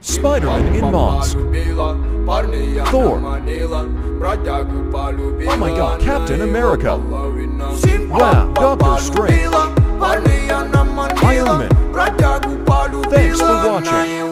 Spider-Man in Moss. Thor. Oh my God, Captain America. Wow, Doctor Strange. Iron Man. Thanks for watching.